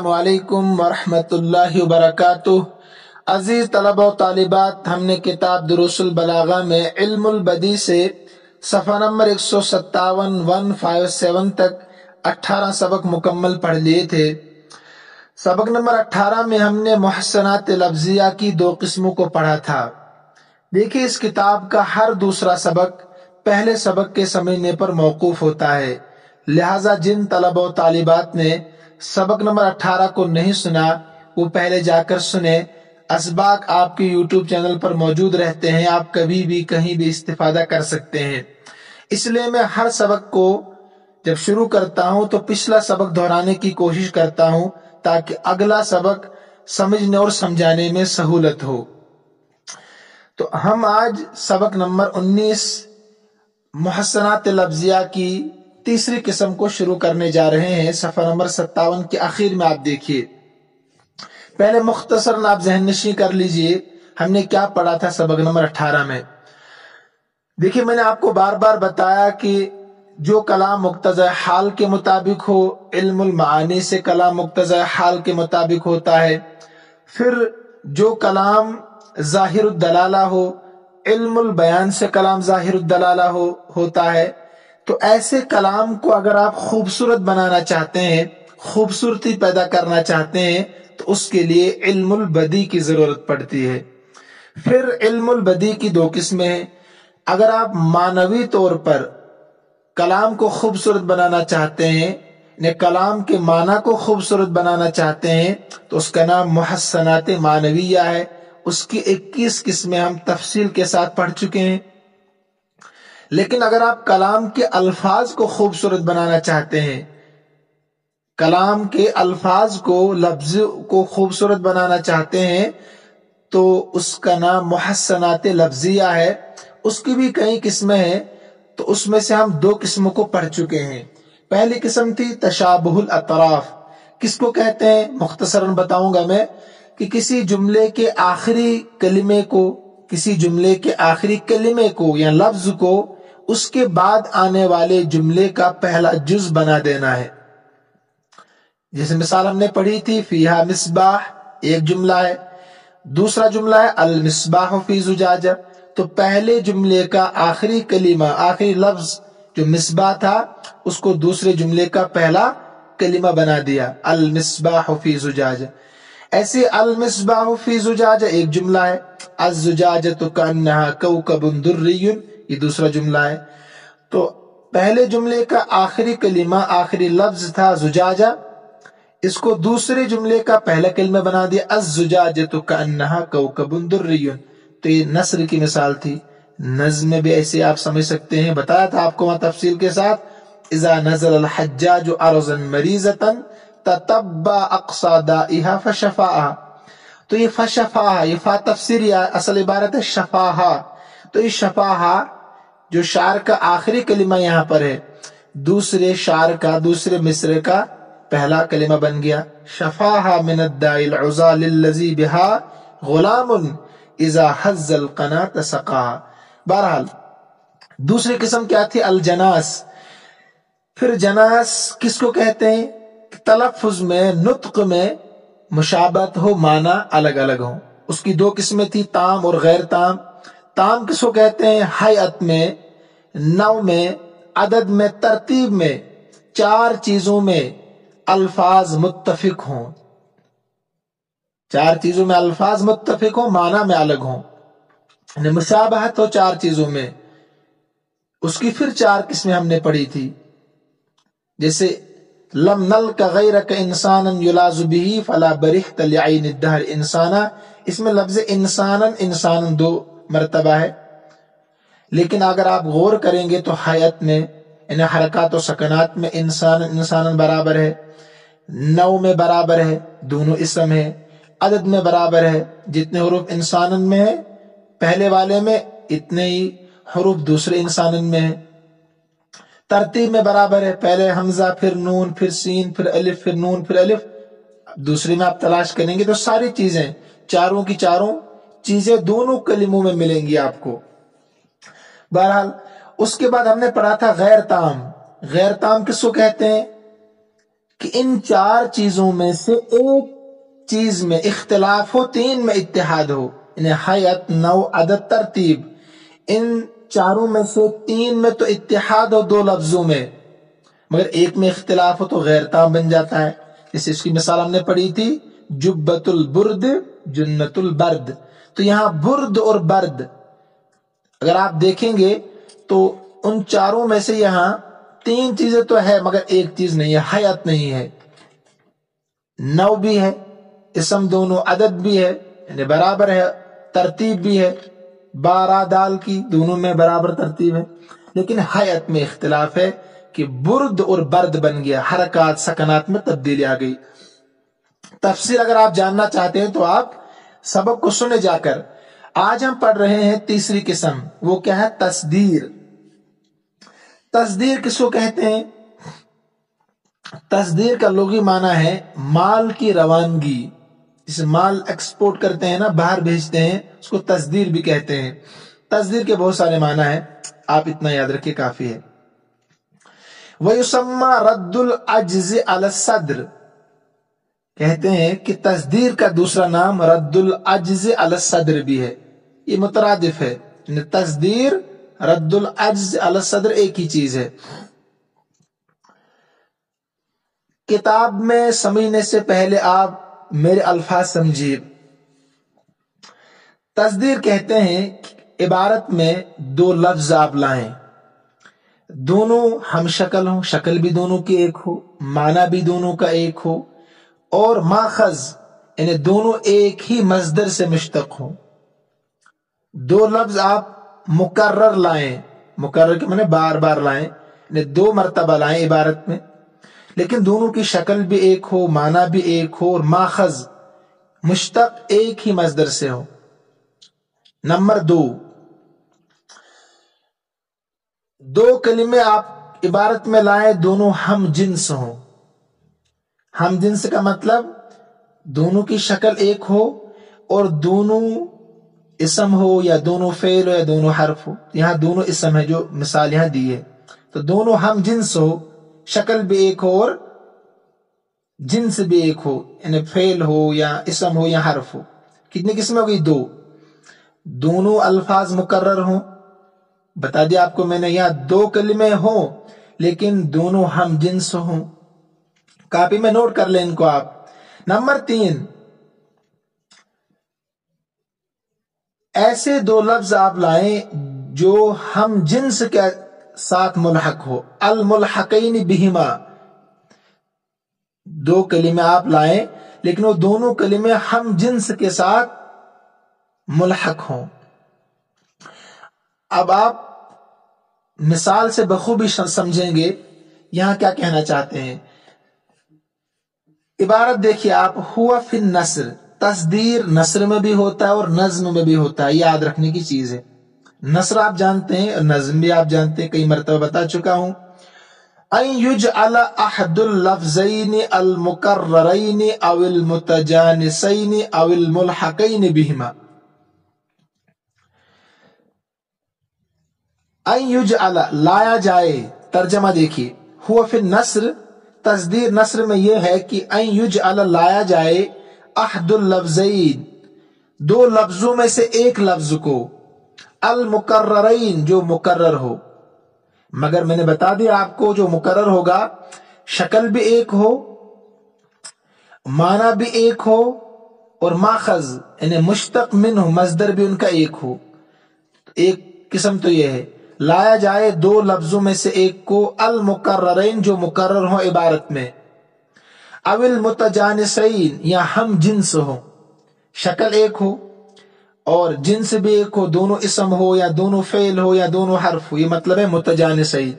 वालेकुम वरहमतुल्लाहि वबरकातुह। अज़ीज़ तलबा तालिबात, हमने किताब दुरुसुल बलागा में इल्मुल बदी से सफ़ा नंबर एक सौ सत्तावन, वन फाइव सेवन तक अठारह सबक मुकम्मल पढ़ लिए थे। सबक नंबर अठारह में हमने मोहसनात लफ्जिया की दो किस्मों को पढ़ा था। देखिए, इस किताब का हर दूसरा सबक पहले सबक के समझने पर मौकूफ होता है। लिहाजा जिन तलब तालिबात ने सबक नंबर 18 को नहीं सुना, वो पहले जाकर सुने। असबाक आपके यूट्यूब चैनल पर मौजूद रहते हैं, आप कभी भी कहीं भी इस्तेफादा कर सकते हैं। इसलिए मैं हर सबक को जब शुरू करता हूँ तो पिछला सबक दोहराने की कोशिश करता हूँ, ताकि अगला सबक समझने और समझाने में सहूलत हो। तो हम आज सबक नंबर 19 मोहसनात लफ्जिया की तीसरी किस्म को शुरू करने जा रहे हैं। सफ़र नंबर सत्तावन के आखिर में आप देखिए। पहले मुख्तसर आप जहन नशी कर लीजिए। हमने क्या पढ़ा था सबक नंबर अठारह में? देखिए, मैंने आपको बार बार बताया कि जो कलाम मुख्तज हाल के मुताबिक हो, इल्मुल मानी से कलाम मुख्तज हाल के मुताबिक होता है। फिर जो कलाम ज़ाहिर दलाला हो, इल्मुल बयान से कलाम ज़ाहिर दलाला हो, होता है। तो ऐसे कलाम को अगर आप खूबसूरत बनाना चाहते हैं, खूबसूरती पैदा करना चाहते हैं तो उसके लिए इल्मुल बदी की ज़रूरत पड़ती है। फिर इल्मुल बदी की दो किस्में हैं। अगर आप मानवी तौर पर कलाम को खूबसूरत बनाना चाहते हैं ने कलाम के माना को खूबसूरत बनाना चाहते हैं तो उसका नाम मुहसनात मानवीया है। उसकी 21 किस्में हम तफसील के साथ पढ़ चुके हैं। लेकिन अगर आप कलाम के अल्फाज को खूबसूरत बनाना चाहते हैं, कलाम के अल्फाज को, लफ्ज को खूबसूरत बनाना चाहते हैं तो उसका नाम मुहसनात लफ्जिया है। उसकी भी कई किस्में हैं तो उसमें से हम दो किस्मों को पढ़ चुके हैं। पहली किस्म थी तशाबहुल अतराफ। किसको कहते हैं? मुख्तसरन बताऊँगा मैं कि किसी जुमले के आखिरी कलिमे को, किसी जुमले के आखिरी कलिमे को या लफ्ज को उसके बाद आने वाले जुमले का पहला जुज बना देना है। जैसे मिसाल हमने पढ़ी थी, फीहा मिसबाह एक जुमला है। दूसरा जुमला है, अल मिसबाह फ़ी तो पहले जुमले का आखिरी कलीमा, आखिरी लफ्ज जो मिसबा था, उसको दूसरे जुमले का पहला कलीमा बना दिया, अल मिसबाह फ़ी ऐसे अल मिसबाह फ़ी एक जुमला है। अज जुजाजा तो कन्नहा कौकबुन दुर्रियुन। ये दूसरा जुमला है। तो पहले जुमले का आखिरी कलीमा, आखिरी लफ्ज था जुजाजा। इसको दूसरे जुमले का पहला कलमा बना दिया अज जुजाज तो कन्नहा कौकबुंदुर्रियुन तो ये नस्र की मिसाल थी। नज्म में भी ऐसे आप समझ सकते हैं। बताया था आपको वहाँ तफसील के साथ, इजा नजल हज्जाज अरजन मरीजतन ततब्बा अक्सा दाइहा फशफा तो ये फशफा ये फा तफसीर असल इबारत है शफाहा। तो इस शफाहा जो शार का आखिरी कलिमा यहाँ पर है, दूसरे शार का, दूसरे मिसरे का पहला कलिमा बन गया। शफाहा मिनजी बिहा गुलाम इजा हजल कना तसका बहरहाल, दूसरी किस्म क्या थी? अल जनास। फिर जनास किसको कहते हैं? तलफ़ुज में, नुतक में मुशाबत हो, माना अलग अलग हो। उसकी दो किस्में थी, ताम और गैर ताम। ताम किसको कहते हैं? हयात में नव में, अदद में, तरतीब में, चार चीज़ों में अल्फाज मुत्तफिक हों। चार चीज़ों में अल्फाज मुत्तफिक हो, माना में अलग हो। मुशाबहत हो चार चीज़ों में। उसकी फिर चार किस्में हमने पढ़ी थी। जैसे, लम नल का गैर का इंसान युलाजुबी फला बरिह तलदहर इंसाना। इसमें लफ्ज इंसान इंसान दो मरतबा है। लेकिन अगर आप गौर करेंगे तो हयात में इन हरकत सकनात में इंसान इंसान बराबर है। नौ में बराबर है, दोनों इसम है। अदद में बराबर है, जितने हरूफ इंसान में है, पहले वाले में इतने ही हरूफ दूसरे इंसान में है। तरतीब में बराबर है, पहले हमजा, फिर नून, फिर सीन, फिर अलिफ, फिर नून, फिर अलिफ। दूसरे में आप तलाश करेंगे तो सारी चीज़ें, चारों की चारों चीज़ें दोनों कलिमों में मिलेंगी आपको। बहरहाल, उसके बाद हमने पढ़ा था गैर ताम। गैर ताम किसको कहते हैं? कि इन चार चीज़ों में से एक चीज़ में इख्तलाफ हो, तीन में इतिहाद हो। इन्हें हयत नौ अदद तरतीब। इन चारों में से तीन में तो इतिहाद हो दो लफ्जों में। मगर एक में इख्तलाफ हो तो गैर ताम बन जाता है। जैसे इसकी मिसाल हमने पढ़ी थी, जुब्बतुल बुर्द, जुन्नतुल बर्द। तो यहाँ बुर्द और बर्द। अगर आप देखेंगे तो उन चारों में से यहाँ तीन चीज़ें तो है, मगर एक चीज़ नहीं है, हयात नहीं है। नौ भी है, इसम दोनों अदद भी है, यानी बराबर है, तरतीब भी है। बारह दाल की दोनों में बराबर तरतीब है। लेकिन हयात में इख्तलाफ है कि बुर्द और बर्द बन गया, हरकत सकनात में तब्दीली आ गई। तफसीर अगर आप जानना चाहते हैं तो आप सबक को सुने जाकर आज हम पढ़ रहे हैं तीसरी किस्म, वो क्या है? तस्दीर। तस्दीर किसको कहते हैं? तस्दीर का लोगी माना है माल की रवानगी। जिसे माल एक्सपोर्ट करते हैं ना, बाहर भेजते हैं, उसको तस्दीर भी कहते हैं। तस्दीर के बहुत सारे माना है, आप इतना याद रखिए, काफ़ी है। वयुसम्मा रद्दुल अज्ज अल सद्र। कहते हैं कि तस्दीर का दूसरा नाम रद्दुल अज्ज अल सदर भी है। ये मुतरादिफ है। तस्दीर, रद्दुल अज्ज अल सदर एक ही चीज़ है। किताब में समझने से पहले आप मेरे अल्फाज समझिए। तस्दीर कहते हैं इबारत में दो लफ्ज आप लाएँ। दोनों हम शक्ल हो, शक्ल भी दोनों की एक हो, माना भी दोनों का एक हो। और माखज, यानी दोनों एक ही मजदर से मुश्तक हो। दो लफ्ज आप मुकर्र लाएँ। मुकर्र के मैंने बार बार लाएँ दो मरतबा लाएँ इबारत में। लेकिन दोनों की शक्ल भी एक हो, माना भी एक हो, और माखज मुश्तक एक ही मजदर से हो। नंबर दो। दो कलिमे आप इबारत में लाए, दोनों हम जिन्स हो। हम जिन्स का मतलब? दोनों की शक्ल एक हो और दोनों इसम हो या दोनों फेल हो या दोनों हर्फ हो। यहाँ दोनों इसम है जो मिसाल यहाँ दी है। तो दोनों हम जिन्स हो, शक्ल भी एक हो और जिन्स भी एक हो, यानी फेल हो या इसम हो या हर्फ हो। कितनी किस्म हो गई? दो। दोनों अल्फाज मुकर्र हो। बता दिया आपको मैंने, यहाँ दो कलमे हो, लेकिन दोनों हम जिन्स हो। कापी में नोट कर ले इनको आप. नंबर तीन. ऐसे दो लफ्ज आप लाएँ जो हम जिन्स के साथ मुलहक हो. अल मुलहकैन बिहिमा. दो कलिमे आप लाएँ, लेकिन वो दोनों कलिमे हम जिन्स के साथ मुलहक हो. अब आप मिसाल से बखूबी समझेंगे, यहाँ क्या कहना चाहते हैं? इबारत देखिए, आप हुआ फिर नसर, तस्दीर नसर में भी होता है और नज्म में भी होता है याद रखने की चीज़ है। नसर आप जानते हैं, और नज्म भी आप जानते हैं, कई मरतबा बता चुका हूँ। युज अहदुल अल मुकर्ररैन अविल मुतजानिसैन अविल मुलहकैन बिहिमा। युज अला लाया जाए, तर्जमा देखिए, हुआ फिर नसर तस्दीर नसर में यह है कि युज अला लाया जाए अहदुल लफ्जैन। दो लफ्जों में से एक लफ्ज को, अल मुकर्ररीन, जो मुकर्र हो। मगर मैंने बता दिया आपको जो मुकर्र होगा, शक्ल भी एक हो, माना भी एक हो, और माखज, यानी मुश्तक मिन हो मजदर भी उनका एक हो। एक किस्म तो यह है। लाया जाए दो लफ्जों में से एक को अल मुकर्ररीन जो मुकर्र हो इबारत में। अविल मुतजानसईन या हम जिन्स हो। शक्ल एक हो, और जिन्स भी एक हो, दोनों इसम हो, या दोनों फेल हो, या दोनों हर्फ हो, ये मतलब है मुतजान सही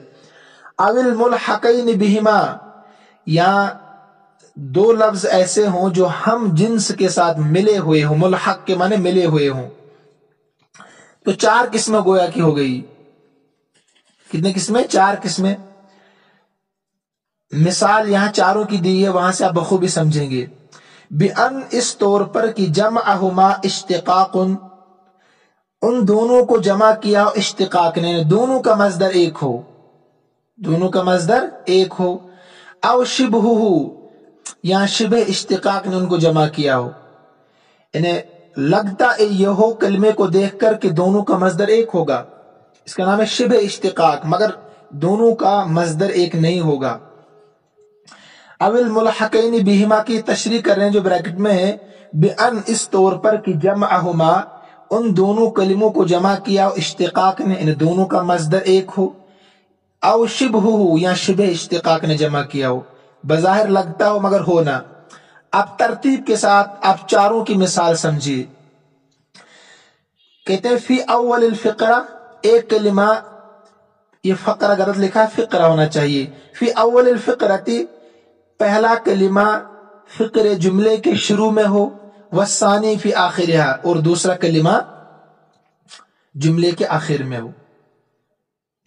अविल मुलहकैन बिहिमा, या दो लफ्ज ऐसे हों, जो हम जिन्स के साथ मिले हुए हों। मुलहक के माने मिले हुए हों। तो चार किस्में गोया की हो गई। कितने किस्में? चार किस्में। मिसाल यहाँ चारों की दी है, वहाँ से आप बखूबी समझेंगे। बेअन इस तौर पर कि जम अहुमा इश्तिकाकुन। उन दोनों को जमा किया इश्तिकाक ने। दोनों का मजदर एक हो। दोनों का मजदर एक हो। अव शिबहू या शिब इश्तिकाक ने उनको जमा किया हो। इन्हें लगता ये हो कलमे को देखकर कि दोनों का मजदर एक होगा। इसका नाम है शिब इश्तिकाक, मगर दोनों का मजदर एक नहीं होगा। अविल मुलहकैनी बिहिमा की तशरी कर रहे हैं जो ब्रैकेट में है, बेअन इस तौर पर कि जमा उन दोनों कलिमों को जमा किया इश्तिकाक ने, इन दोनों का मजदर एक हो। अव शिब हो या शिब इश्तिकाक ने जमा किया हो। बजाहिर लगता हो, मगर हो ना। आप तरतीब के साथ आप चारों की मिसाल समझिए। कहते हैं, फ़ी अव्वल फिक्रा एक कलिमा ये फकरा गलत लिखा है, फिक्रा होना चाहिए। फ़ी अव्वल फिक्रती, पहला कलिमा फ़िक्र जुमले के शुरू में हो वसानी फ़ी आखिर और दूसरा कलिमा जुमले के आखिर में हो।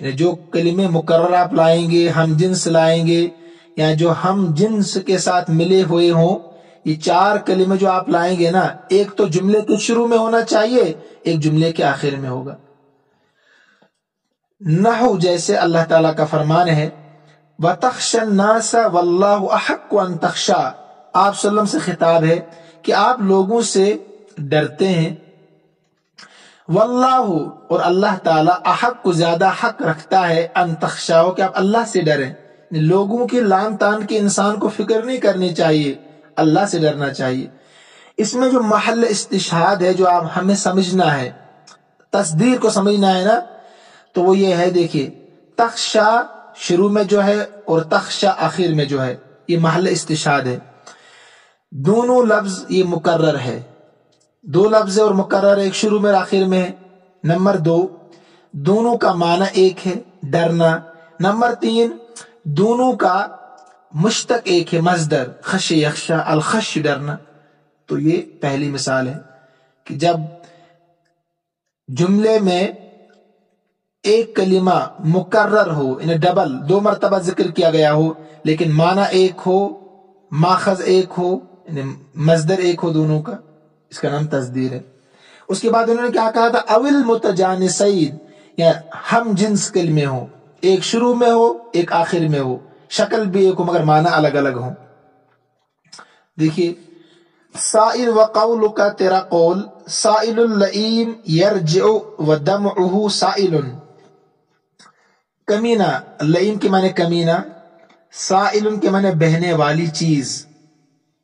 जो कलिमे मुकर आप लाएँगे, हम जिन्स लाएँगे, या जो हम जिन्स के साथ मिले हुए हों, ये चार कलिमे जो आप लाएँगे ना, एक तो जुमले के शुरू में होना चाहिए, एक जुमले के आखिर में होगा। नहु जैसे अल्लाह ताला का फरमान है व तख्शा वल्लाहक तख्शा। आप सल्लम से खिताब है कि आप लोगों से डरते हैं। वल्लाह, और अल्लाह ताला अहक को ज़्यादा हक रखता है अन तख्शाओ कि आप अल्लाह से डरें। लोगों की लान तान के इंसान को फ़िक्र नहीं करनी चाहिए, अल्लाह से डरना चाहिए। इसमें जो महल इस्तिशाद है, जो आप हमें समझना है, तस्दीर को समझना है ना तो वो ये है, देखिए, तख्शा शुरू में जो है और तख्शा आखिर में जो है, ये महल इस्तिशाद है। दोनों लफ्ज ये मुकर्र है। दो लफ्ज और मुकर्र एक शुरू में आखिर में है। नंबर दो, दोनों का माना एक है, डरना। नंबर तीन, दोनों का मुश्तक एक है, मजदर, खश यक्षा अलखश डरना। तो ये पहली मिसाल है कि जब जुमले में एक कलिमा मुकर्र हो इन्हें डबल, दो मरतबा ज़िक्र किया गया हो, लेकिन माना एक हो, माखज एक हो मजदर एक हो दोनों का, इसका नाम तस्दीर है। उसके बाद उन्होंने क्या कहा था? अविल मुतजान सईद या हम जिन्स कलमे हो, एक शुरू में हो, एक आखिर में हो, शक्ल भी एक हो, मगर माना अलग अलग हो। देखिए, साइल व कौल का तेरा कौल साइल लईम यरज व दम साइल कमीना लईम के माने कमीना साइल के माने बहने वाली चीज़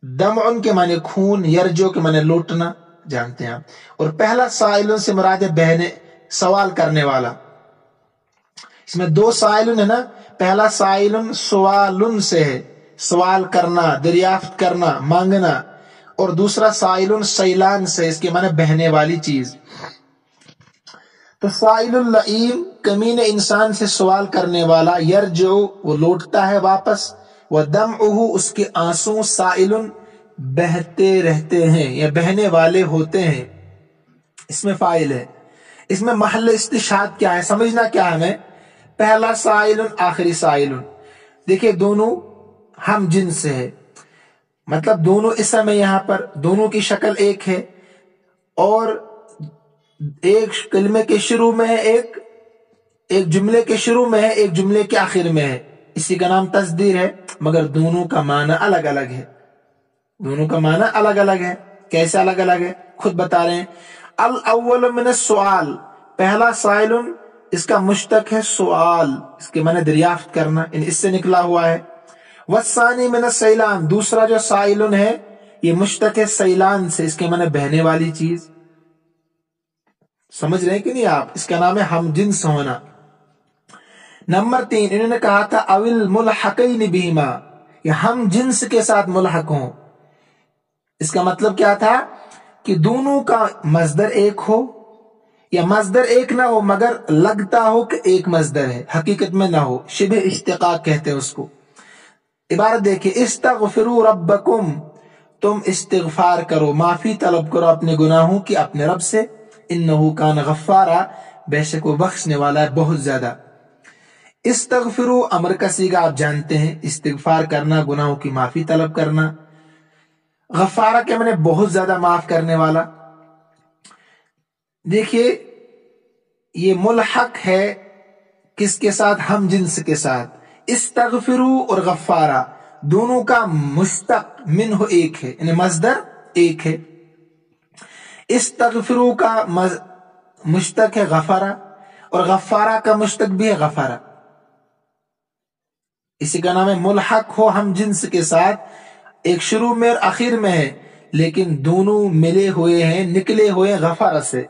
दम के माने खून यरजो के माने लूटना जानते हैं और पहला साइल से मुराद है बहने सवाल करने वाला इसमें दो साइल है ना पहला साइल सवाल से है सवाल करना दरियाफ्त करना मांगना और दूसरा साइल सैलान से इसके माने बहने वाली चीज़ तो साइलम कमीन इंसान से सवाल करने वाला यर जो वो लौटता है वापस। वह दम उहू उसके आँसू साइल बहते रहते हैं, या बहने वाले होते हैं। इसमें फ़ाइल है। इसमें महल इस्तिशाद क्या है? समझना क्या है? हमें पहला साइल आखिरी साइल देखिए, दोनों हम जिन से है। मतलब दोनों इस समय यहाँ पर, दोनों की शक्ल एक है। और एक कलमे के शुरू में है, एक एक जुमले के शुरू में है, एक जुमले के आखिर में है। इसी का नाम तस्दीर है, मगर दोनों का माना अलग अलग है। दोनों का माना अलग अलग है। कैसे अलग अलग है? खुद बता रहे हैं। अल अव्वल मिन सवाल। पहला साइल इसका मुश्तक है सवाल। इसके माने दरियाफ्त करना इससे निकला हुआ है। वसानी मिन सैलान। दूसरा जो साइल है, ये मुश्तक है सैलान से। इसके माने बहने वाली चीज़। समझ रहे हैं कि नहीं आप? इसका नाम है हम जिन्स होना। नंबर तीन, इन्होंने कहा था, अविल मुलहकई बीमा। या हम जिन्स के साथ मुलहक हों। इसका मतलब क्या था? कि दोनों का मजदर एक हो, या मजदर एक ना हो, मगर लगता हो कि एक मजदर है। हकीकत में ना हो। शिब इश्तिका कहते हैं उसको। इबारत देखिए, इस्तगफिरू रब्बकुम। तुम इस्तिगफार करो, माफ़ी तलब करो अपने गुनाहों की, अपने रब से। इन कान गफ्फारा बेशक वो बख्शने वाला है बहुत ज़्यादा। इस्तगफिरू अमर का सीगा आप जानते हैं, इस्तिगफार करना, गुनाहों की माफ़ी तलब करना। गफारा के मैंने बहुत ज़्यादा माफ़ करने वाला। देखिए, ये मुलहक है किसके साथ? हम जिन्स के साथ। इस इस्तगफिरू और गफारा दोनों का मुश्तक मिन हो एक है, यानी मजदर एक है। इस तगफिरू का मुश्तक है गफारा और गफारा का मुश्तक भी है गफारा। इसी का नाम है मुलहक हो हम जिन्स के साथ। एक शुरू में और आखिर में है, लेकिन दोनों मिले हुए हैं, निकले हुए गफारा से।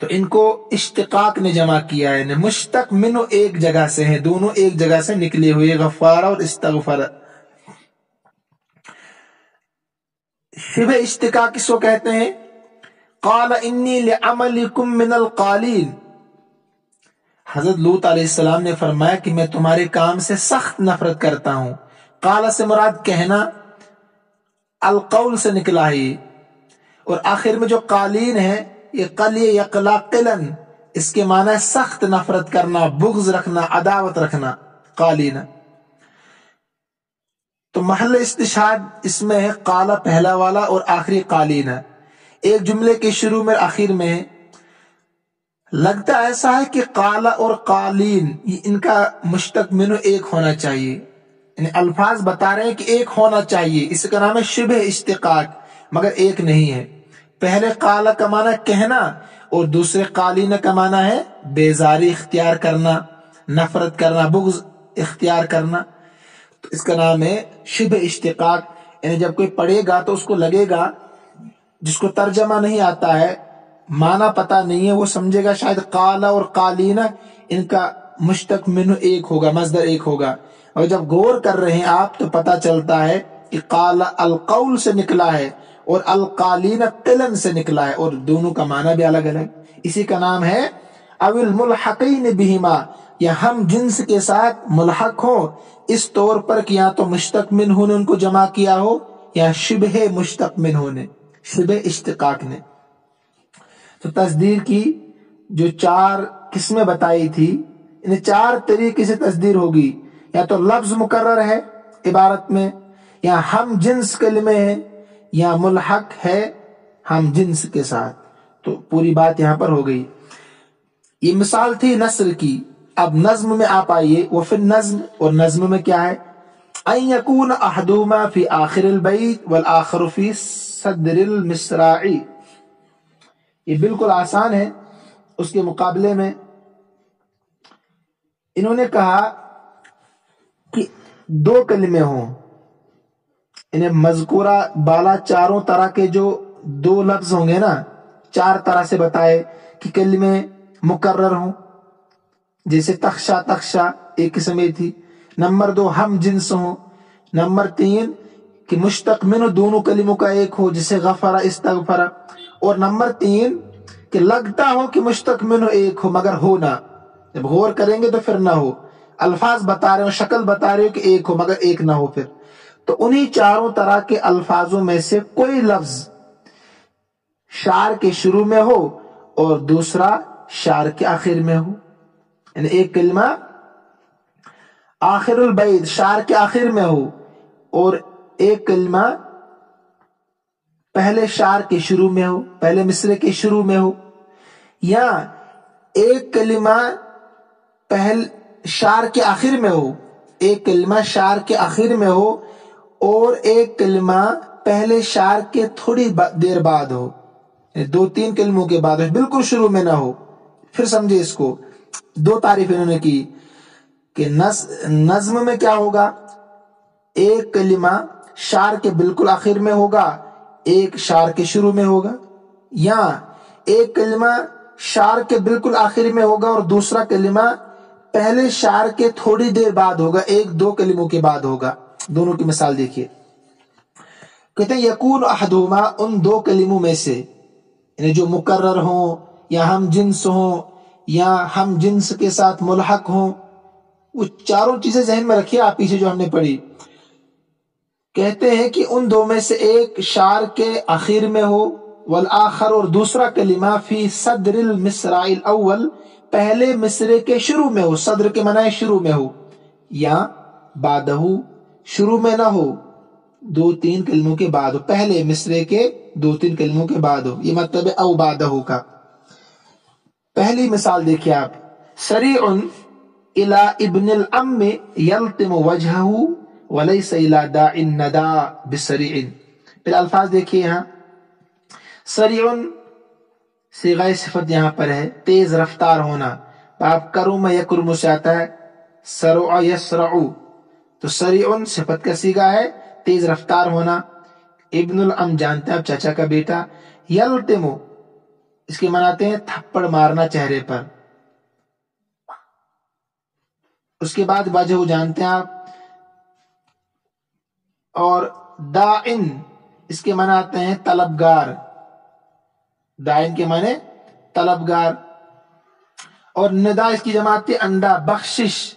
तो इनको इश्तिकाक ने जमा किया है मुश्तक मिनो एक जगह से है, दोनों एक जगह से निकले हुए गफारा और इस्तगफारा। शिब इश्तिका किसको कहते हैं? काला इन्नी अमलिकुम मिनल कालीन। हज़रत लूत सलाम ने फरमाया कि मैं तुम्हारे काम से सख्त नफरत करता हूँ। काला से मुराद कहना अलकौल से निकला है और आखिर में जो कालीन है, ये कल यकला किलन, इसके माना सख्त नफरत करना, बुग्ज रखना, अदावत रखना, कालीन। तो महल इस्तिशाद इसमें है, काला पहला वाला और आखिरी कालीन है। एक जुमले के शुरू में, आखिर में लगता ऐसा है कि काला और कालीन, ये इनका मुश्तक मिनो एक होना चाहिए। अल्फाज बता रहे हैं कि एक होना चाहिए। इसका नाम है शुभ इश्तिकाक, मगर एक नहीं है। पहले काला कमाना कहना, और दूसरे कालीन कमाना है बेजारी इख्तियार करना, नफरत करना, बुग्ज इख्तियार करना। तो इसका नाम है शुभ इश्तिकाक। यानी जब कोई पढ़ेगा तो उसको लगेगा, जिसको तर्जमा नहीं आता है माना पता नहीं है, वो समझेगा शायद काला और कालीना, इनका मुश्तक मिन एक होगा, मजदर एक होगा। और जब गौर कर रहे हैं आप तो पता चलता है कि काला अलकौल से निकला है और अलकालीन तिलन से निकला है, और दोनों का माना भी अलग अलग। इसी का नाम है अविल मुलहकीन बिहिमा, या हम जिन्स के साथ मुलहक हो। इस तौर पर कि या तो मुश्तक मिन ने उनको जमा किया हो, या शिब मुश्तक मिन ने शिब इश्तकाक ने। तो तस्दीर की जो चार किस्में बताई थी इन चार तरीके से तस्दीर होगी। या तो लफ्ज मुकर्र है इबारत में, या हम जिन्स कलमे है, या मुलहक है हम जिन्स के साथ। तो पूरी बात यहाँ पर हो गई। ये मिसाल थी नस्ल की। अब नज्म में आप आइए, वो फिर नज्म, और नज्म में क्या है? अयकून अहदुमा फ़ी आखिर वल आखिर फ़ी सदर मिसराई। ये बिल्कुल आसान है उसके मुकाबले में। इन्होंने कहा कि दो कलमे हों। इन्हें मजकूरा बाला चारों तरह के जो दो लफ्ज होंगे ना, चार तरह से बताए कि कलमे मुकर्र हों। जैसे तख्शा तख्शा एक किस्म थी। नंबर दो, हम जिन्स हो। नंबर तीन, कि मुश्तक मिन, दोनों कलिमों का एक हो, जैसे गफरा इस्तगफरा। और नंबर तीन, कि लगता हो कि मुश्तक मिन एक हो, मगर हो ना। जब गौर करेंगे तो फिर ना हो। अल्फाज बता रहे हो, शक्ल बता रहे हो कि एक हो, मगर एक ना हो फिर। तो उन्हीं चारों तरह के अल्फाजों में से कोई लफ्ज शार के शुरू में हो और दूसरा शार के आखिर में हो। यानी एक कलमा, आखिरुल बैद शार के आखिर में हो और एक कलमा पहले शार के शुरू में हो पहले मिसरे के शुरू में हो। या एक कलिमा पहल शार के आखिर में हो एक कलिमा शार के आखिर में हो और एक कलिमा पहले शार के थोड़ी देर बाद हो। दो तीन कलमों के बाद बिल्कुल शुरू में ना हो। फिर समझे इसको। दो तारीफ़ इन्होंने की कि नज, नज्म में क्या होगा? एक कलिमा शार के बिल्कुल आखिर में होगा एक शार के शुरू में होगा, या एक कलिमा शार के बिल्कुल आखिर में होगा और दूसरा कलिमा पहले शार के थोड़ी देर बाद होगा, एक दो कलिमों के बाद होगा। दोनों की मिसाल देखिए। कहते हैं यकून अहदुमा उन दो कलिमों में से, यानी जो मुकर्र हो, या हम जिन्स हो, या हम जिन्स के साथ मुलहक हो, वो चारों चीज़ें जहन में रखिए, आप पीछे जो हमने पढ़ी। कहते हैं कि उन दो में से एक शार के आखिर में हो, वल आखर और दूसरा कलिमा फ़ी सदरिल मिसराइल अव्वल, पहले मिसरे के शुरू में हो, सदर के मनाए शुरू में हो, या बादहू शुरू में ना हो, दो तीन कलमों के बाद हो, पहले मिसरे के, दो तीन कलमों के बाद हो, ये मतलब है अव बादहू का। पहली मिसाल देखिए आप सरी उन इला इब्न अम यलतिम वजहू वलैस इला दाइन नदा बिसरीन फिर अल्फाज देखिए यहाँ। सरीन सिगाई सिफत यहाँ पर है। तेज रफ्तार होना। आप करूँ मैं यकुरमु से आता है। सरो यसरऊ तो सरीन सिफत का सीगा है। तेज रफ्तार होना। इब्नुल अम जानते हैं आप चाचा का बेटा। यलतिमु। इसके मनाते हैं थप्पड़ मारना चेहरे पर। उसके बाद वजह जानते हैं आप। और दाइन इसके माने आते हैं तलबगार। दाइन के माने तलबगार। और नदा इसकी जमाते अंडा, बख्शिश,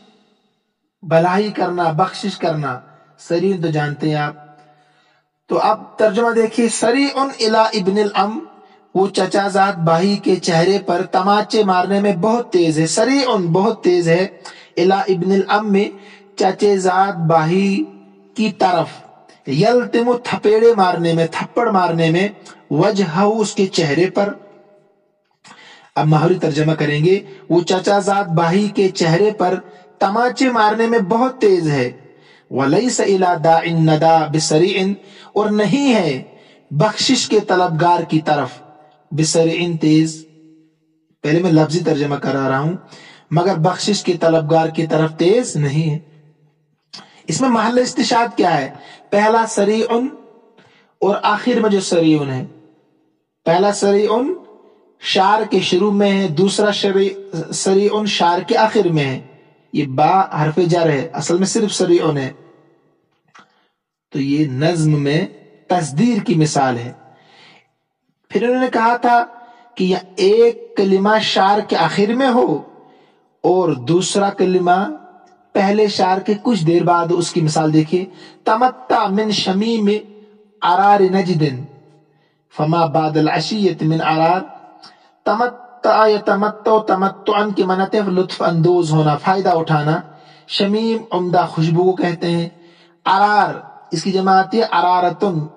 भलाई करना, बख्शिश करना सरीन तो जानते हैं आप। तो अब तर्जुमा देखिए सरी उन इला इब्न अम, वो चचाजाद भाई के चेहरे पर तमाचे मारने में बहुत तेज है। सरी उन बहुत तेज है इला इबन अम में चचेजाद भाई की तरफ़। यलतिमु थपेड़े मारने में, थप्पड़ मारने में वजह उसके चेहरे पर। अब माहौरी तर्जमा करेंगे। वो चचाजाद भाई के चेहरे पर तमाचे मारने में बहुत तेज है। वलई नदा बिसरीन और नहीं है बख्शिश के तलबगार की तरफ़। बिसरीन तेज। पहले मैं लफ्जी तर्जमा करा रहा हूँ, मगर बख्शिश के तलबगार की तरफ़ तेज नहीं है। इसमें महल इस्तिशाद क्या है? पहला सरी उन और आखिर में जो सरी उन है। पहला सरी उन शार के शुरू में है, दूसरा सरी उन शार के आखिर में है। ये बा हरफ जर है, असल में सिर्फ़ सरी उन है। तो ये नज्म में तस्दीर की मिसाल है। फिर उन्होंने कहा था कि यह एक कलिमा शार के आखिर में हो और दूसरा कलिमा पहले शार के कुछ देर बाद उसकी मिसाल देखिए। तमत्ता मिन शमी में आरार नजदिन। फमा बादल अशीयत मिन आरार तमत्ता या तमत्तो तमत्तन के मनते लुत्फ अंदोज होना, फ़ायदा उठाना। शमीम उम्दा खुशबू को कहते हैं। अरार, इसकी जमा आती है अरारतुन।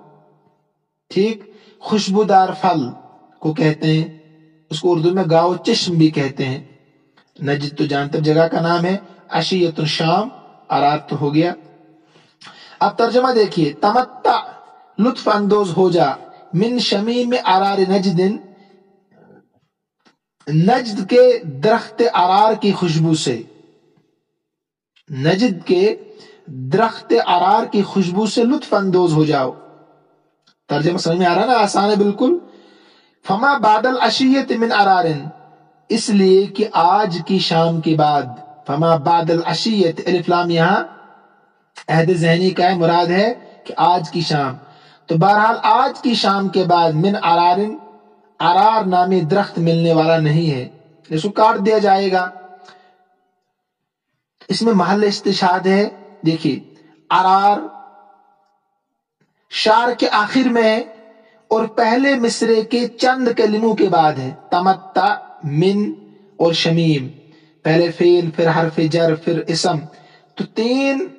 ठीक? खुशबूदार फल को कहते हैं। उसको उर्दू में गाओ चश्म भी कहते हैं। नजद तो जानते जगह का नाम है। अशीयत शाम, आरात तो हो गया। अब तर्जमा देखिए, तमत्ता लुत्फ अंदोज हो जा, मिन शमी में आरार नजदिन, नजद के दरख्त आरार की खुशबू से। नजद के दरख्त आरार की खुशबू से लुत्फ अंदोज हो जाओ। तर्जमा समझ में आ रहा ना? आसान है बिल्कुल। फमा बादल अशीयत मिन आरारिन इसलिए कि आज की शाम के बाद फमा बादल अशीयत इफ्लाम यहाँ। अहद जहनी का है, मुराद है कि आज की शाम। तो बहरहाल आज की शाम के बाद मिन आरारिन, आरार नामी दरख्त मिलने वाला नहीं है। इसको काट दिया जाएगा। इसमें महल इस्तिशाद है। देखिए, आरार शार के आखिर में है और पहले मिसरे के चंद कलिमों के बाद है। तमत्ता, मिन और शमीम। पहले फेल फिर हरफ जर, फिर इसम। तो तीन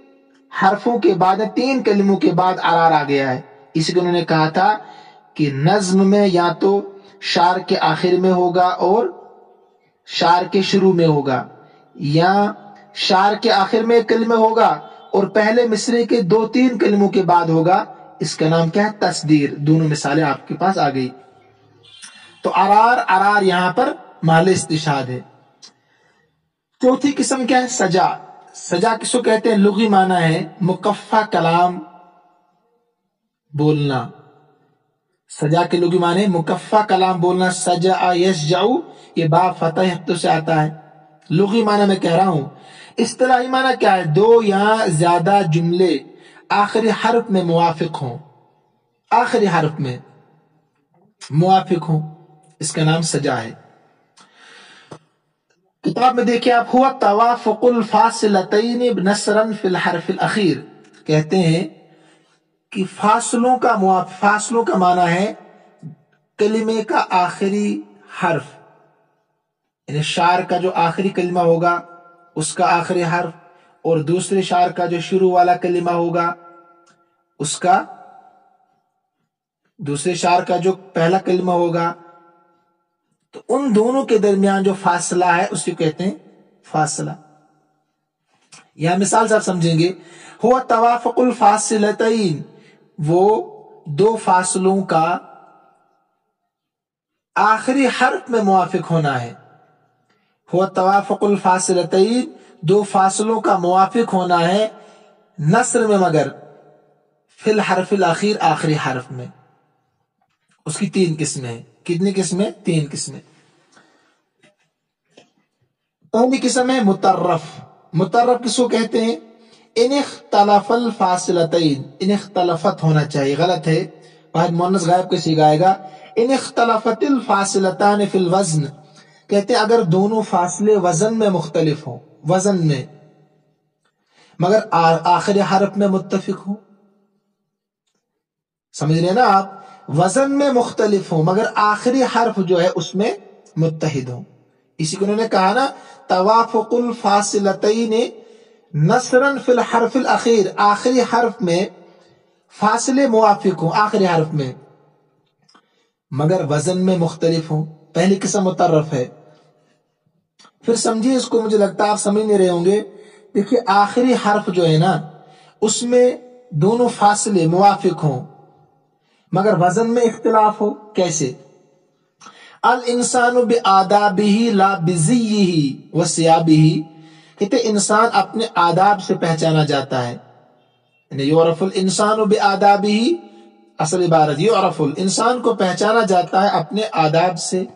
हरफों के बाद, तीन कलमों के बाद आरार आ गया है। इसी को उन्होंने कहा था कि नज्म में या तो शार के आखिर में होगा और शार के शुरू में होगा। या शार के आखिर में एक कलमे होगा और पहले मिसरे के दो तीन कलमों के बाद होगा। इसका नाम क्या है? तस्दीर। दोनों मिसालें आपके पास आ गई। तो अरार अरार यहाँ पर माल इस्तिशाद है। चौथी किस्म क्या है? सजा। सजा किसको कहते हैं? लुगी माना है। मुकफ़ा कलाम बोलना। सजा के लुगी माने मुकफ़ा कलाम बोलना। सजा यश जाऊ ये बाप फतेह से आता है। लुगी माना मैं कह रहा हूँ। इस्तलाही माना क्या है? दो या ज़्यादा जुमले आखिरी हर्फ में मुआफिक हों। आखिरी हर्फ में मुआफिक हों। इसका नाम सजा है। किताब में देखिए आप, हुआ तवाफ़ुल फासिलतैन फिल कहते हैं कि फासलों का फासलों का माना है कलिमे का आखिरी हर्फ। यानी शार का जो आखिरी कलिमा होगा, उसका आखिरी हर्फ, और दूसरे शार का जो शुरू वाला कलिमा होगा, उसका दूसरे शार का जो पहला कलिमा होगा तो उन दोनों के दरमियान जो फासला है उसे कहते हैं फासला। यह मिसाल से आप समझेंगे, हुआ तवाफ़ुल फासिलतईन वो दो फासलों का आखिरी हर्फ में मुआफिक होना है। हुआ तवाफ़ुल फासिलतईन दो फासलों का मुआफिक होना है नसर में मगर फिल हरफिल आखिर आखिरी हर्फ में। उसकी तीन किस्में हैं। कितनी किस्में? तीन किस्में। पहली किस्म है मुतर्रफ। मुतर्रफ किसको कहते हैं? इन तलफल फासिलतईन इन तलफत होना चाहिए। गलत है। वाहिद मोनस गायब के सिखाएगा इन तलफतिल फासिलतान फिल वज़न। कहते हैं, अगर दोनों फासले वज़न में मुख्तलिफ़ हो, वज़न में, मगर आखिरी हरफ में मुतफिक हो। समझ रहे ना आप? वज़न में मुख्तलिफ़ हो, मगर आखिरी हर्फ जो है उसमें मुतहिद हो। इसी को उन्होंने कहा ना तवाफुल फासिलतई ने नसरन फिल हरफिल अखीर, आखिरी हर्फ में फासले मुआफिक हो, आखिरी हर्फ में। मगर वज़न में मुख्तलिफ़ हो, पहली किस्म मुतरफ है। फिर समझिए इसको, मुझे लगता है आप समझ नहीं रहे होंगे। देखिए, आखिरी हर्फ जो है ना, उसमें दोनों फासले मुआफिक हों मगर वज़न में इख्तिलाफ हो, कैसे? अल इंसान आदाबी ला बिज़ी व सियाबी कहते, इंसान अपने आदाब से पहचाना जाता है। यूरफुल इंसान आदाबी असल इबारत यूरफुल इंसान को पहचाना जाता है अपने आदाब से।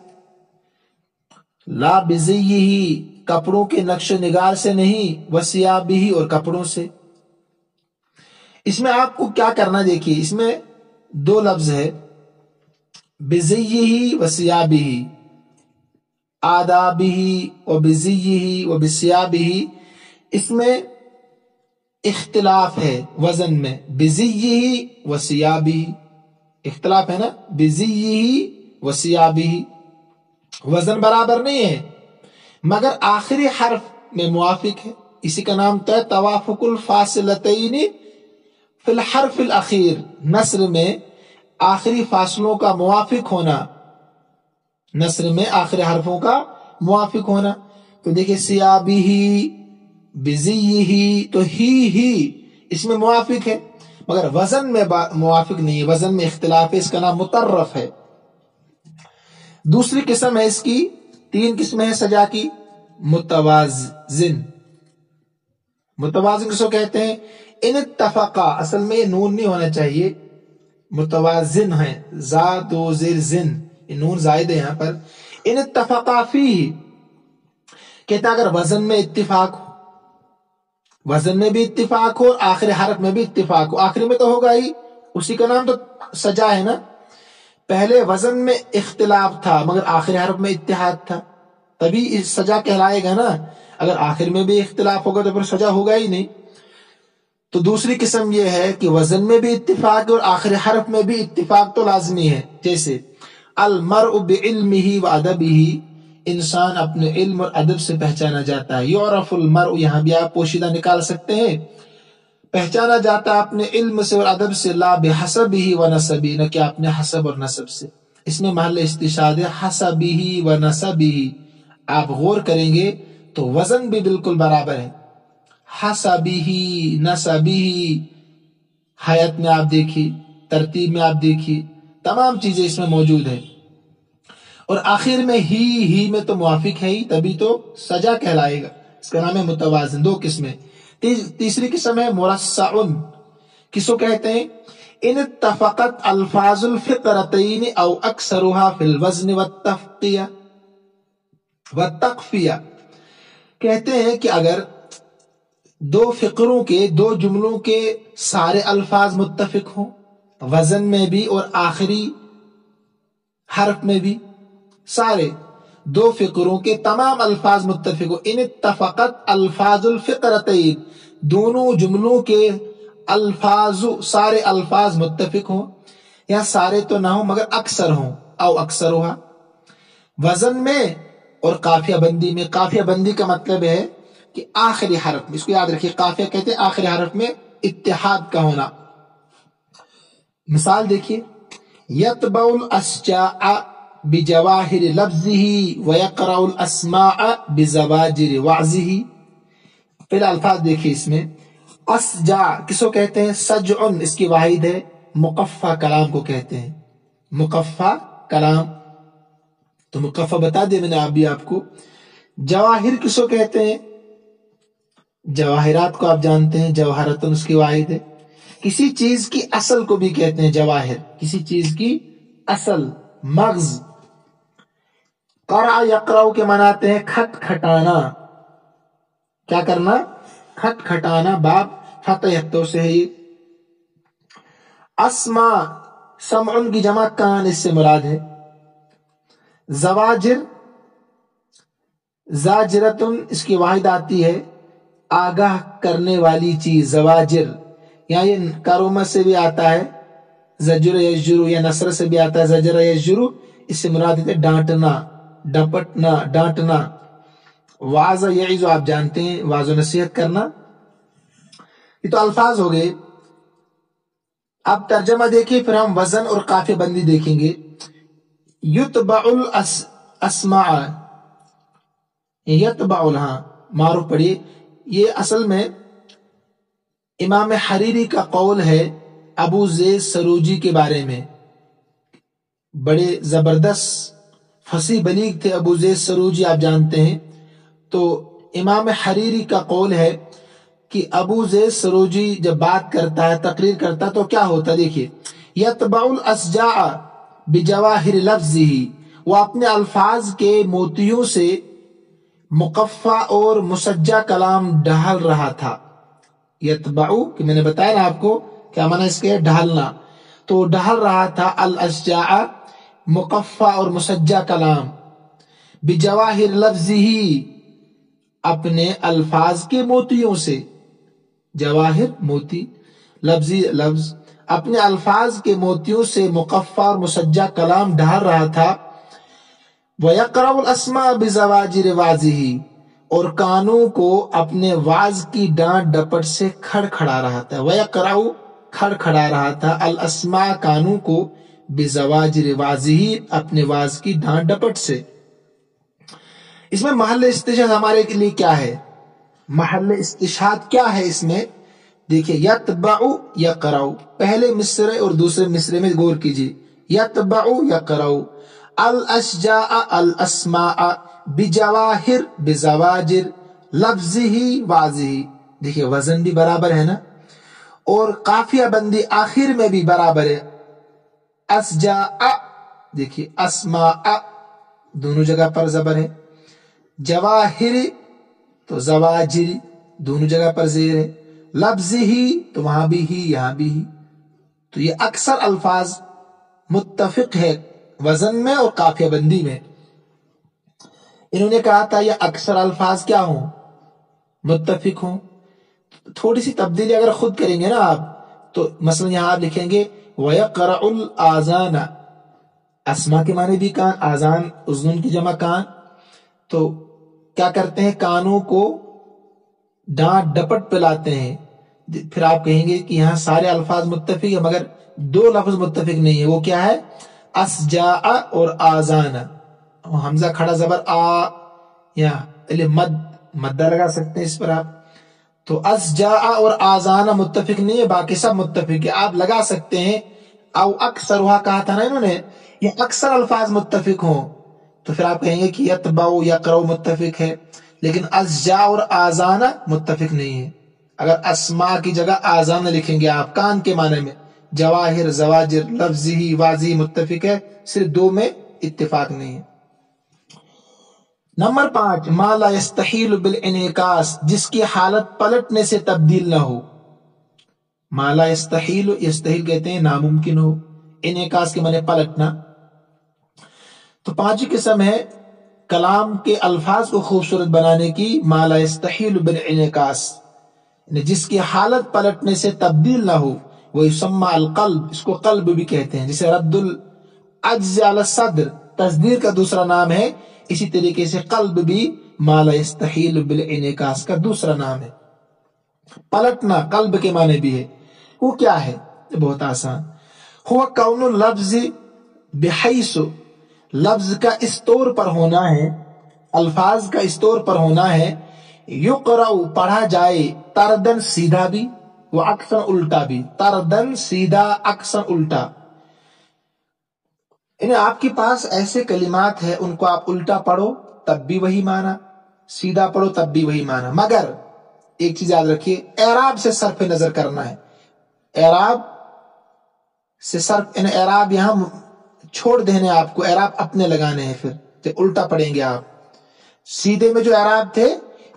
ला बिज़ी कपड़ों के नक्श निगार से नहीं वसियाबी और कपड़ों से। इसमें आपको क्या करना देखिए, इसमें दो लफ्ज है। बिज़ी ही वसियाबी ही आदाबी ही व बिज़ी ही व बिसियाबी ही इसमें इख्तिलाफ है वज़न में। बिज़ी ही वसियाबी इख्तिलाफ है ना? बिज़ी ही वसियाबी वज़न बराबर नहीं है, मगर आखिरी हर्फ में मुआफिक है। इसी का नाम तो है तवाफुकुल फासिलतनी फिल हरफिल अखीर, नस्र में आखिरी फासलों का मुआफिक होना। नस्र में आखिरी हरफों का मुआफिक होना। तो देखिए सियाबी ही बिज़ी ही तो ही ही इसमें मुआफिक है। मगर वज़न में मुआफिक नहीं है। वज़न में इख्तिलाफ है, इसका नाम मुतर्रफ है। दूसरी किस्म है इसकी, तीन किस्में है सजा की। मुतवाजिन। मुतवाजिन किसको कहते हैं? इन तफका असल में ये नून नहीं होना चाहिए। मुतवाजिन है जा दो जिर जिन नून जायद है यहाँ पर। इन तफकाफी कहता अगर वज़न में इत्तिफाक हो, वज़न में भी इत्तिफाक हो और आखिरी हरफ में भी इत्तिफाक हो। आखिरी में तो होगा ही। उसी का नाम तो सजा है ना। पहले वज़न में इख्तिलाफ था, मगर आखिरी हरफ में इतिहाद था। तभी इस सजा कहलाएगा ना। अगर आखिर में भी इख्तिलाफ होगा तो फिर सजा होगा ही नहीं। तो दूसरी किस्म यह है कि वज़न में भी इत्तिफाक और आखिरी हरफ में भी इत्तिफाक तो लाजमी है। जैसे अलमर इल्म ही व अदब ही इंसान अपने इल्म और अदब से पहचाना जाता है। यूरफुल मर यहाँ भी आप पोशीदा निकाल सकते हैं। पहचाना जाता है अपने इल्म से और अदब से, ला बेहसब ही व नसबी न क्या अपने हसब और नसब से। इसमें महल इस्तिशाद हसबी ही व नसबी आप गौर करेंगे तो वज़न भी बिल्कुल बराबर है। हसबी नसबी हयात में आप देखिए, तरतीब में आप देखिए, तमाम चीज़ें इसमें मौजूद है। और आखिर में ही ही में तो मुआफिक है ही, तभी तो सजा कहलाएगा। इसका नाम है मुतवाजन, दो किस्में। तीसरी किस्म है मुरस्साउन। किसको कहते हैं? इन तफकत अल्फाजुल फितरतैन औ अक्सरुहा फिल वज़न व तफकिया व तकफिया। कहते हैं कि अगर दो फिक्रों के, दो जुमलों के सारे अल्फाज मुत्तफिक हों, वज़न में भी और आखिरी हर्फ में भी। सारे दो फिक्रों के तमाम अल्फाज मुत्तफिक हो। इन तफकत अल्फाजुल फिक्रत दोनों जुमलों के अल्फाज, सारे अल्फाज मुत्तफिक हों। या सारे तो ना हो, मगर अक्सर हों, औ अक्सर हुआ। वज़न में और काफिया बंदी में काफिया बंदी का मतलब है कि आखिरी हरफ में, इसको याद रखिए, काफिया कहते हैं आखिरी हरफ में इत्तेहाद का होना। मिसाल देखिए, यतबउल अस्जा बिजवाहिर लफ्जिही व यकराउल अस्मा बिजवाजिर वाजिही। पहले अल्फाज देखिए इसमें, असजा किसको कहते हैं? सजउन, इसकी वाहिद है मुकफ़ा कलाम को कहते हैं। मुकफ़ा कलाम। तो मुकफ़ा बता दिया मैंने अभी आपको। जवाहिर किसको कहते हैं? जवाहिरात को आप जानते हैं, जवाहरतन उसकी वाहिद है। किसी चीज़ की असल को भी कहते हैं जवाहिर। किसी चीज़ की असल, मग्ज। करा यकराउ के मनाते हैं खत खटाना। क्या करना? खत खटाना, बाप फतेहतो से है अस्मा समन की जमा कान इससे मुराद है। जवाजिर, जाजरतुन इसकी वाहिद आती है। आगाह करने वाली चीज़ जवाजिर या ये कारोमा से भी आता है। जजुर यजुरु या नसर से भी आता है। जजर यजुरु इससे मुराद है डांटना डपटना डांटना। वाज यही जो आप जानते हैं वाजो नसीहत करना। ये तो अल्फाज हो गए। आप तर्जमा देखिए फिर हम वज़न और काफ़ी बंदी देखेंगे। युतबाउल अस, अस्मा यतबाउल हाँ मारूफ पढ़िए। ये असल में इमाम हरीरी का कौल है अबू जे सरूजी के बारे में। बड़े ज़बरदस्त फसी बलीग थे अबू जे सरूजी, आप जानते हैं। तो इमाम हरीरी का कौल है कि अबू जे सरूजी जब बात करता है, तकरीर करता है तो क्या होता देखिए, यतबाउल असजा बिजवाहिर लफ्ज ही वो अपने अल्फाज के मोतियों से मुकफ़ा और मुसज्जा कलाम ढाल रहा था। यतबाऊ, कि मैंने बताया ना आपको, क्या माना इसके ढालना। तो ढाल रहा था अल अशजा मुकफ़ा और मुसज्जा कलाम। बिजवाहिर लफ्ज ही अपने अल्फाज के मोतियों से। जवाहिर, मोती, लफ्जी, लफ्ज, अपने अल्फाज के मोतियों से मुकफ़ा और मुसज्जा कलाम ढाल रहा था। वयकरसमा बिजवाजिर वाजी और कानों को अपने वाज की डांट डपट से खड़खड़ा रहा था। वयकराउ खड़खड़ा रहा था। अल कानों को बिजवाजिर वाजी अपने वाज की डांट डपट से। इसमें महल इस्तिशाद हमारे के लिए क्या है? महल इस्तिशाद क्या है इसमें? देखिए यतबाउ या कराऊ पहले मिसरे और दूसरे मिसरे में गौर कीजिए। यत यतबाउ या कराऊ अल अशजा अल अस्मा बिजवाहिर बिजवाजिर लफ्ज ही वाजी देखिए वज़न भी बराबर है ना और काफिया बंदी आखिर में भी बराबर है असजा देखिए अस्मा दोनों जगह पर जबर है जवाहिर तो जवाजिर दोनों जगह पर जेर है लफ्ज ही तो वहाँ भी ही यहाँ भी ही तो ये अक्सर अल्फाज मुत्तफिक है वज़न में और काफिया बंदी में। इन्होंने कहा था, ये अक्सर अल्फाज क्या हो? मुतफिक हो। थोड़ी सी तब्दीली अगर खुद करेंगे ना आप तो मसलन यहाँ आप लिखेंगे आजान। असमा के माने भी कान, आजान, उजनुन की जमा कान। तो क्या करते हैं? कानों को डांट, डपट पिलाते हैं। फिर आप कहेंगे कि यहाँ सारे अल्फाज मुतफिक है, मगर दो लफ्ज मुतफिक नहीं है। वो क्या है? असजा और आजाना हमजा खड़ा जबर आ या मद मद्दा लगा सकते हैं इस पर आप तो असजा और आजाना मुत्तफिक नहीं है बाकी सब मुत्तफिक है आप लगा सकते हैं आओ अक्सर वहाँ कहा था ना इन्होंने ये अक्सर अल्फाज मुत्तफिक हो तो फिर आप कहेंगे कि यतबाऊ या करो मुत्तफिक है लेकिन असजा और आजाना मुत्तफिक नहीं है अगर असमा की जगह आजाना लिखेंगे आप कान के माने में जवाहिर, जवाजिर, लफ्जी वाजी, मुत्तफिक है, सिर्फ़ दो में इत्तेफाक नहीं है। नंबर पाँच, माला यस्तहील बिल इनकास, जिसकी हालत पलटने से तब्दील ना हो। माला यस्तहील यस्तहील कहते हैं, नामुमकिन हो। इनकास के माने पलटना। तो पाँच किस्म है, कलाम के अल्फाज को खूबसूरत बनाने की, माला यस्तहील बिल इनकास। जिसकी हालत पलटने से तब्दील ना हो वो युसम्मा अलकल्ब इसको कल्ब भी कहते हैं जिसे रद्दुल अज्ज सद्र तस्दीर का दूसरा नाम है इसी तरीके से कल्ब भी माला इस्तहील बिल इनकास का दूसरा नाम है पलटना कल्ब के माने भी है वो क्या है बहुत आसान हुआ कौन लफ्ज बेहसो लफ्ज का इस तौर पर होना है अल्फाज का इस तौर पर होना है युकरऊ पढ़ा जाए तरदन सीधा भी वो अक्सर उल्टा भी, तरदन सीधा अक्सर उल्टा। यानी आपके पास ऐसे कलिमात है, उनको आप उल्टा पढ़ो, तब भी वही माना। सीधा पढ़ो, तब भी वही माना। मगर, एक चीज़ याद रखिए, एराब से सर पे नज़र करना है। एराब से सर एराब यहाँ छोड़ देने आपको, एराब अपने लगाने हैं फिर तो उल्टा पढ़ेंगे आप। सीधे में जो एराब थे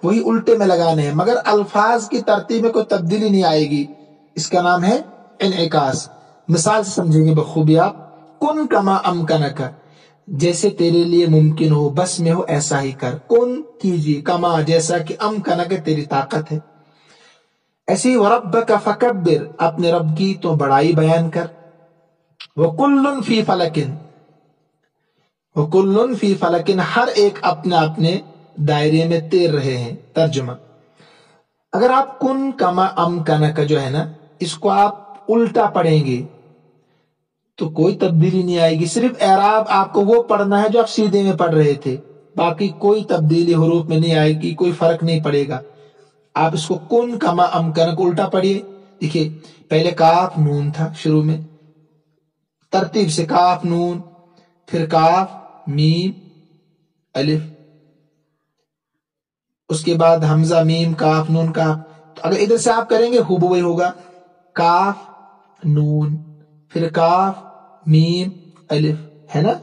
वही उल्टे में लगाने हैं। मगर अल्फाज की तरतीब में कोई तब्दीली नहीं आएगी। इसका नाम है इनकास मिसाल से समझेंगे बखूबी आप। कुन कमा अमकन का जैसे तेरे लिए मुमकिन हो, बस में हो, ऐसा ही कर। कुन कीजिए कमा, जैसा कि अम कनक तेरी ताकत है। ऐसी वरब का फकबिर अपने रब की तो बड़ाई बयान कर। वो कुल्लुन फ़ी फलकिन। वो कुल्लुन फ़ी फलकिन। हर एक अपने अपने दायरे में तैर रहे हैं, तर्जुमा। अगर आप कुन कमा अम कनक जो है ना, इसको आप उल्टा पढ़ेंगे तो कोई तब्दीली नहीं आएगी। सिर्फ़ एराब आपको वो पढ़ना है जो आप सीधे में पढ़ रहे थे। बाकी कोई तब्दीली हरूफ में नहीं आएगी, कोई फ़र्क नहीं पड़ेगा। आप इसको कुन कमा अमकन को उल्टा पढ़िए। देखिए, पहले काफ नून था शुरू में। तरतीब से काफ नून, फिर काफ, मीम, अलिफ। उसके बाद हमजा, मीम, काफ, नून, काफ। तो अगर इधर से आप करेंगे, हुब वही होगा। काफ, नून, फिर काफ, मीम, अलिफ, है ना?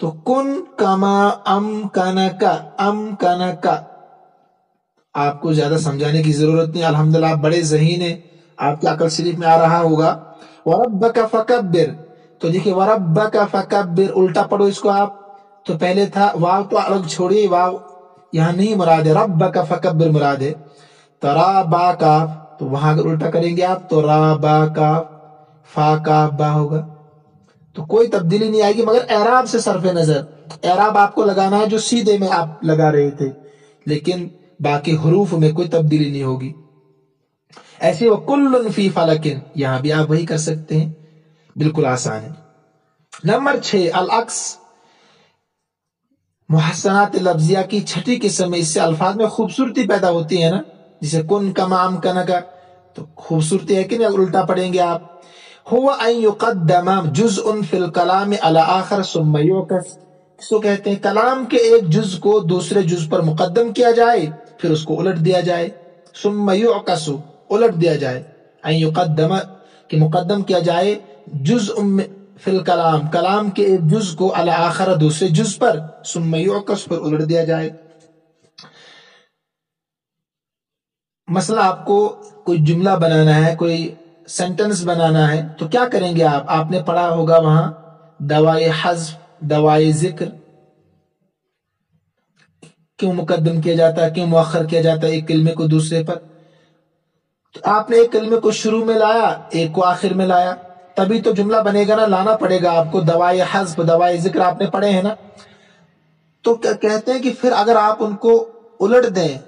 तो कुन कमा अम कनका अम कनका। आपको ज़्यादा समझाने की ज़रूरत नहीं, अल्हम्दुलिल्लाह, आप बड़े जहीन है। आपके अकल शरीफ में आ रहा होगा? वरब का फकबिर तो देखिए वरब का फकबिर उल्टा पढ़ो इसको आप। तो पहले था, वाव तो अलग छोड़िए, वाव यहाँ नहीं मुराद है रब का फकबिर मुराद। है तो रा बा का तो वहाँ अगर उल्टा करेंगे आप तो रा बा का फा का बा होगा। तो कोई तब्दीली नहीं आएगी, मगर एराब से सरफे नज़र। एराब आपको लगाना है जो सीधे में आप लगा रहे थे, लेकिन बाकी हरूफ में कोई तब्दीली नहीं होगी। ऐसे वो कुल्ल फ़ी फलकिन, यहाँ भी आप वही कर सकते हैं। बिल्कुल आसान है। नंबर छह अल अक्स मुहसनात लफ्जिया की छठी किस्म में इससे अल्फाज में खूबसूरती पैदा होती है ना? जिसे कुन कमाम कन का तो खूबसूरती है कि नहीं? उल्टा पढ़ेंगे आप। फिल कलाम अला आखर इसको कहते हैं? कलाम के एक जुज को दूसरे जुज पर मुकदम किया जाए, फिर उसको उलट दिया जाए। सुमयुकसु उलट दिया जाए। युकदम कि मुकदम किया जाए। जुज फिल कलाम कलाम के एक जुज को अला आखर दूसरे जुज पर सुमयुकस पर उलट दिया जाए। मसला आपको कोई जुमला बनाना है, कोई सेंटेंस बनाना है तो क्या करेंगे आप? आपने पढ़ा होगा वहाँ दवाई हज दवाई ज़िक्र। क्यों मुकदम किया जाता है? क्यों मुखर किया जाता है एक कलमे को दूसरे पर? तो आपने एक कलमे को शुरू में लाया, एक को आखिर में लाया। तभी तो जुमला बनेगा ना, लाना पड़ेगा आपको, दवाई हज दवाई ज़िक्र आपने पढ़े हैं ना। तो कहते हैं कि फिर अगर आप उनको उलट दें,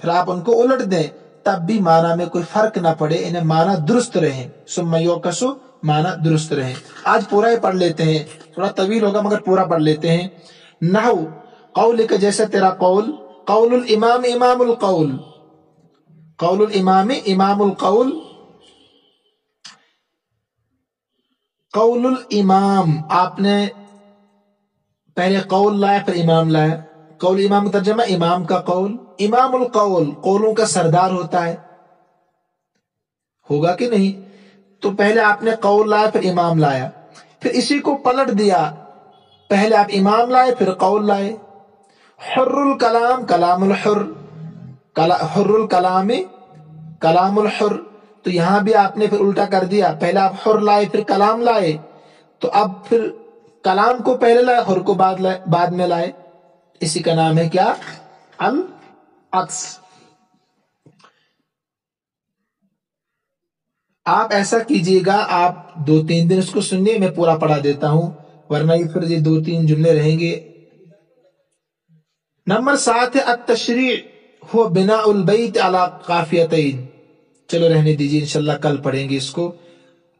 फिर आप उनको उलट दें, तब भी माना में कोई फ़र्क ना पड़े, इन्हें माना दुरुस्त रहे। सुमयोकसु माना दुरुस्त रहे। आज पूरा ही पढ़ लेते हैं, थोड़ा तवील होगा, मगर पूरा पढ़ लेते हैं। नहु कौल के जैसे तेरा कौल कौल इमाम इमामुल कौल। कौल इमाम इमामुल कौल कौल इमाम आपने पहले कौल लाया फिर इमाम लाया। कौल इमाम का तर्जमा इमाम का कौल। इमामुल कौल कौलों का सरदार होता है। होगा कि नहीं? तो पहले आपने कौल लाया फिर इमाम लाया। फिर इसी को पलट दिया। पहले आप इमाम लाए फिर कौल लाए। हर्रुल कलाम कलामुल हुर कला, हर्रुल कलाम कलामुल हुर तो यहाँ भी आपने फिर उल्टा कर दिया। पहले आप हुर लाए, फिर कलाम लाए। तो अब फिर कलाम को पहले लाए, हुर को बाद लाए, बाद में लाए। इसी का नाम है क्या? अल अक्स आप ऐसा कीजिएगा, आप दो तीन दिन उसको सुनिए, मैं पूरा पढ़ा देता हूँ, वरना ये फिर ये दो तीन जुमले रहेंगे। नंबर सात है अतशरी हो बिना उलबैत अला काफियतन। चलो रहने दीजिए, इंशाल्लाह कल पढ़ेंगे इसको।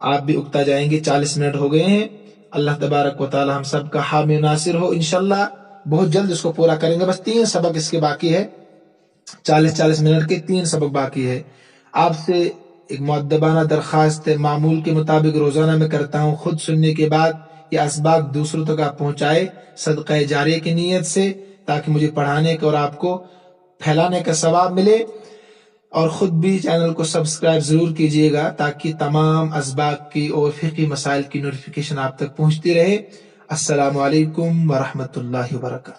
आप भी उगता जाएँगे, चालीस मिनट हो गए हैं। अल्लाह तबारक वाली हम सब का हामी नासिर हो इनशाला बहुत जल्द इसको पूरा करेंगे, बस तीन सबक इसके बाकी है। चालीस चालीस मिनट के तीन सबक बाकी है। आपसे एक मुद्दबाना दरखास्त है, मामूल के मुताबिक रोज़ाना में करता हूँ, खुद सुनने के बाद ये इसबाक दूसरों तक आप पहुँचाए, सदक़ जारी की नीयत से, ताकि मुझे पढ़ाने के और आपको फैलाने का सवाब मिले। और ख़ुद भी चैनल को सब्सक्राइब ज़रूर कीजिएगा ताकि तमाम इसबाक की और फ़िकी मसाइल की नोटिफिकेशन आप तक पहुँचती रहे। असलकम वरहमल वर्क